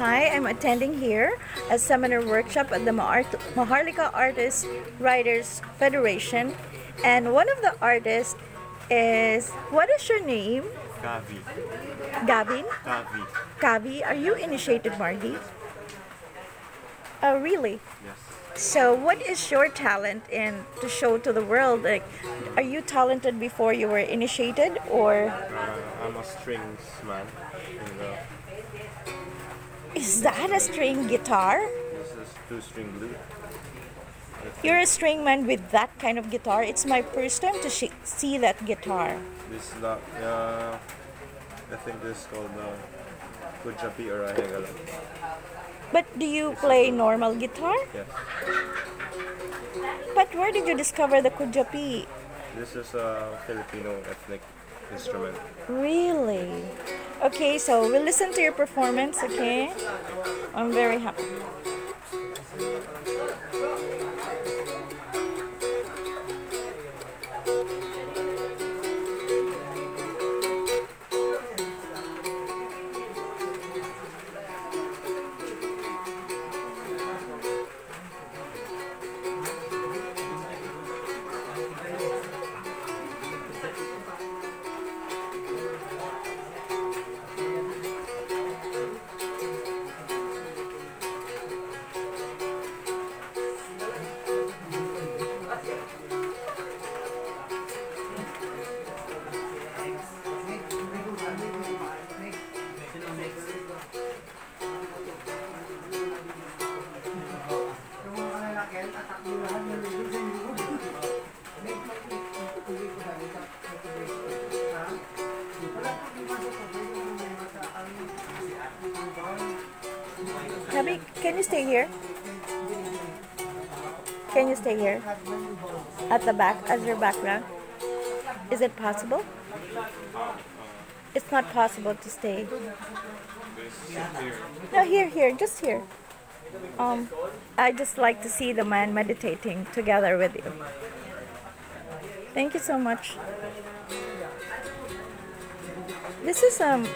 Hi, I'm attending here a seminar workshop at the Maharlika Artists Writers Federation. And one of the artists is, what is your name? Gavi. Gavin? Gavi. Gavi, are you initiated, Margie? Oh, really? Yes. So, what is your talent in to show to the world? Like, are you talented before you were initiated, or Uh, I'm a strings man. Is that a string guitar? this is two string blue. You're a string man with that kind of guitar. It's my first time to sh- see that guitar. This is not, uh, I think this is called uh, Kudyapi or Ahegala. But do you play normal guitar? Yes. But where did you discover the kudyapi? This is a Filipino ethnic instrument. Really? Okay, so we'll listen to your performance, okay? I'm very happy. Habi, can you stay here? Can you stay here? At the back, as your background? Is it possible? It's not possible to stay. No, here, here, just here. Um, I just like to see the man meditating together with you. Thank you so much. This is um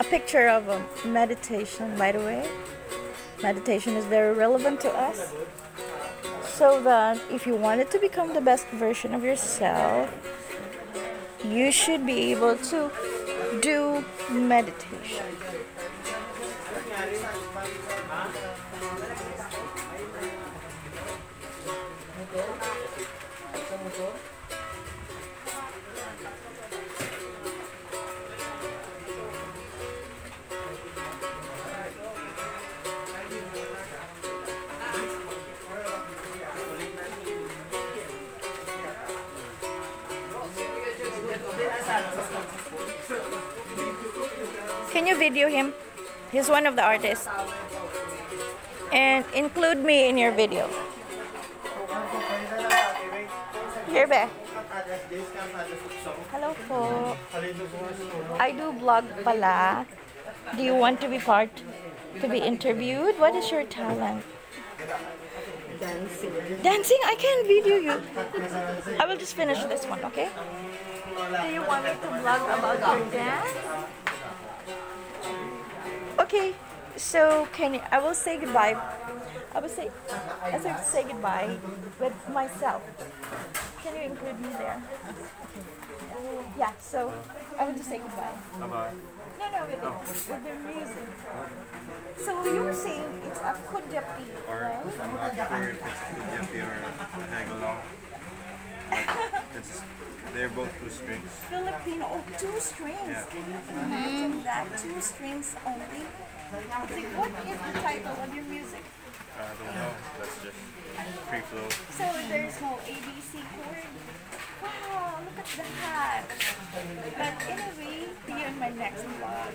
a picture of a meditation, by the way. Meditation is very relevant to us. So that if you wanted to become the best version of yourself, you should be able to do meditation. Can you video him? He's one of the artists. And include me in your video. Here be. Hello po. I do vlog pala. Do you want to be part, to be interviewed? What is your talent? Dancing. Dancing? I can video you. I will just finish this one, okay? Do you want me to vlog about your dance? Okay, so can you, I will say goodbye. I will say, as I say goodbye with myself. Can you include me there? Yeah, so I will just say goodbye. Bye-bye. No, no, with the, with the music. So you were saying it's a kudyapi, Or right? I'm not sure if it's Kudyapi or they're both two strings. Filipino, oh, two strings. Yeah. You imagine that? Two strings only. It's like, what is the title of your music? I don't know. That's just free flow. So there's no ABC chord. Wow, look at that. But anyway, see you in my next vlog.